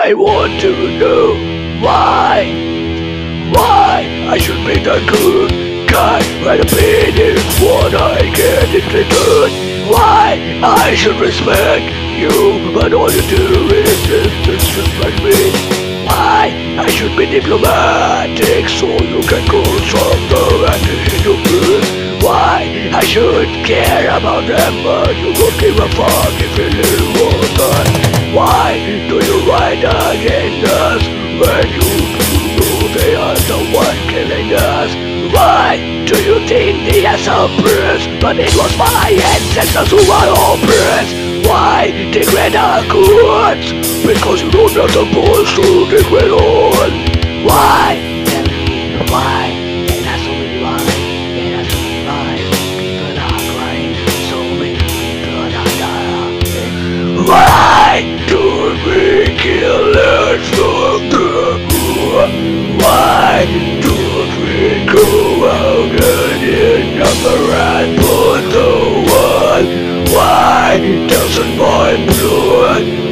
I want to know why, why I should be the good guy when pain is what I get in return. Why I should respect you, but all you do is disrespect me. Why I should be diplomatic so you can go stronger and hit your. Why I should care about them, but you don't give a fuck against us when you know they are the one killing us? Why do you think they are? But it was my ancestors who were oppressed. Why degrade our goods? Because you don't have the balls to degrade on. Why? doesn't mind.